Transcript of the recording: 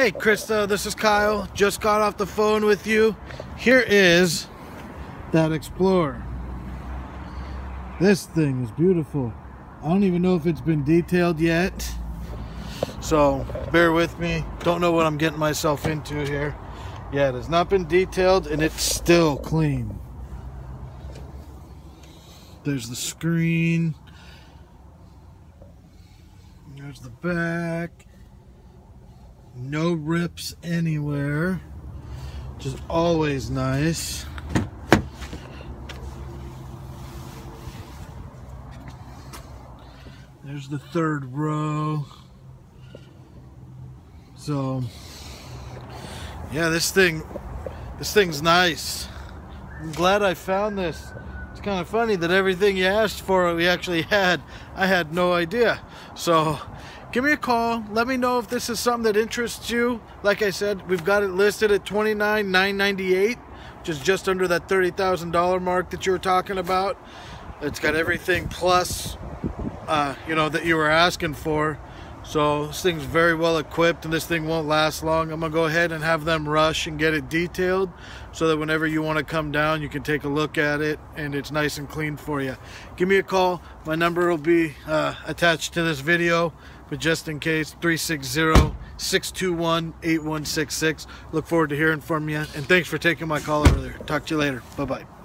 Hey Krista, this is Kyle. Just got off the phone with you. Here is that Explorer. This thing is beautiful. I don't even know if it's been detailed yet. So bear with me. Don't know what I'm getting myself into here. Yeah, it has not been detailed and it's still clean. There's the screen. There's the back. No rips anywhere. Which is always nice. There's the third row. So, yeah, this thing, this thing's nice. I'm glad I found this. It's kind of funny that everything you asked for we actually had. I had no idea. So, give me a call. Let me know if this is something that interests you. Like I said, we've got it listed at $29,998, which is just under that $30,000 mark that you were talking about. It's got everything plus, uh, you know, that you were asking for. So this thing's very well equipped and this thing won't last long. I'm gonna go ahead and have them rush and get it detailed so that whenever you wanna come down, you can take a look at it and it's nice and clean for you. Give me a call. My number will be uh, attached to this video, but just in case, 360-621-8166. Look forward to hearing from you and thanks for taking my call earlier. Talk to you later. Bye-bye.